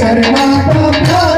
करना तो प्यार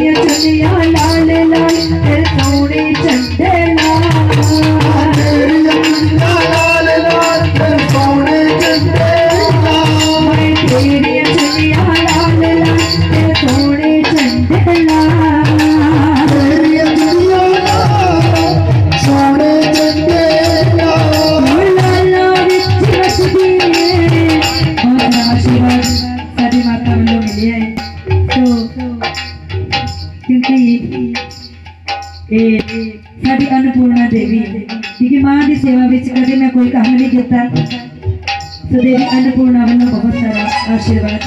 चलिया लाल लाल थोड़े चंदे अन्नपूर्णा देवी क्योंकि माँ की सेवा में कभी मैं कोई काम नहीं किया तो देवी अन्नपूर्णा वालों बहुत सारा आशीर्वाद।